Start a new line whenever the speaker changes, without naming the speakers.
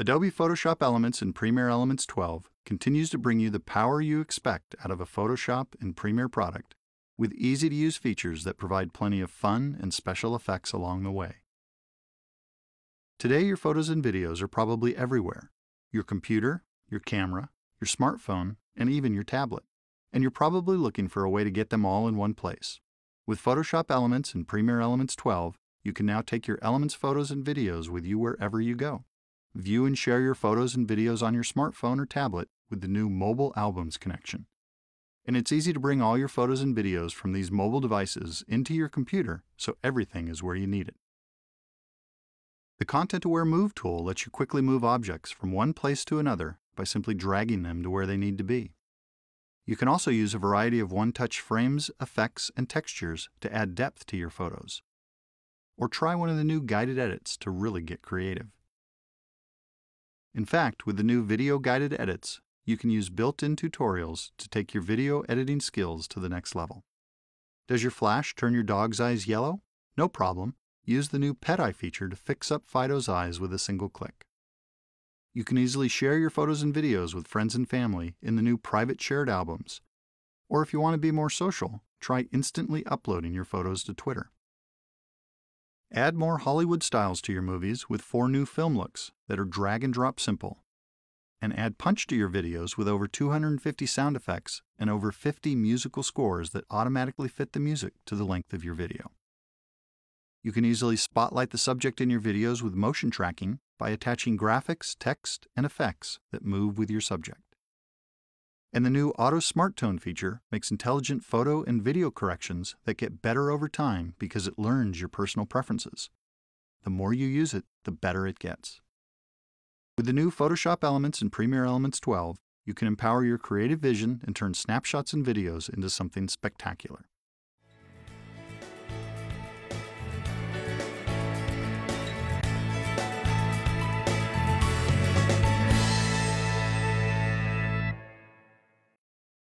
Adobe Photoshop Elements in Premiere Elements 12 continues to bring you the power you expect out of a Photoshop and Premiere product with easy to use features that provide plenty of fun and special effects along the way. Today, your photos and videos are probably everywhere your computer, your camera, your smartphone, and even your tablet. And you're probably looking for a way to get them all in one place. With Photoshop Elements and Premiere Elements 12, you can now take your Elements photos and videos with you wherever you go. View and share your photos and videos on your smartphone or tablet with the new Mobile Albums connection. And it's easy to bring all your photos and videos from these mobile devices into your computer so everything is where you need it. The Content Aware Move tool lets you quickly move objects from one place to another by simply dragging them to where they need to be. You can also use a variety of one-touch frames, effects, and textures to add depth to your photos. Or try one of the new guided edits to really get creative. In fact, with the new Video Guided Edits, you can use built-in tutorials to take your video editing skills to the next level. Does your flash turn your dog's eyes yellow? No problem. Use the new Pet Eye feature to fix up Fido's eyes with a single click. You can easily share your photos and videos with friends and family in the new private shared albums. Or if you want to be more social, try instantly uploading your photos to Twitter. Add more Hollywood styles to your movies with four new film looks that are drag and drop simple. And add punch to your videos with over 250 sound effects and over 50 musical scores that automatically fit the music to the length of your video. You can easily spotlight the subject in your videos with motion tracking by attaching graphics, text, and effects that move with your subject. And the new Auto Smart Tone feature makes intelligent photo and video corrections that get better over time because it learns your personal preferences. The more you use it, the better it gets. With the new Photoshop Elements and Premiere Elements 12, you can empower your creative vision and turn snapshots and videos into something spectacular.